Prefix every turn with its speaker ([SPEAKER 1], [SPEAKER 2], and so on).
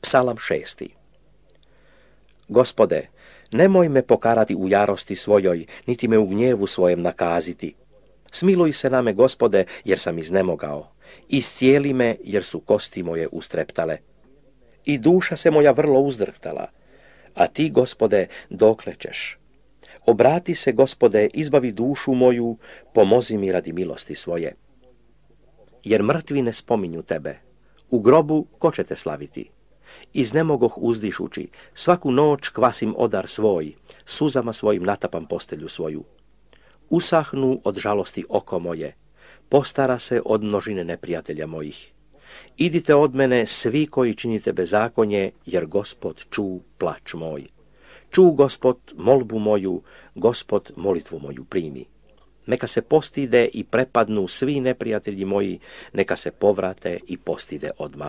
[SPEAKER 1] Psalam šesti. Gospode, nemoj me pokarati u jarosti svojoj, niti me u gnjevu svojem nakaziti. Smiluj se na me, gospode, jer sam iznemogao. Iscijeli me, jer su kosti moje ustreptale. I duša se moja vrlo uzdrhtala. A ti, gospode, dokle ćeš? Obrati se, gospode, izbavi dušu moju, pomozi mi radi milosti svoje. Jer mrtvi ne spominju tebe. U grobu ko će te slaviti? Iznemogoh uzdišući, svaku noć kvasim odar svoj, suzama svojim natapam postelju svoju. Usahnu od žalosti oko moje, postara se od množine neprijatelja mojih. Idite od mene svi koji činite bezakonje, jer gospod ču plač moj. Ču gospod molbu moju, gospod molitvu moju primi. Neka se postide i prepadnu svi neprijatelji moji, neka se povrate i postide odmah.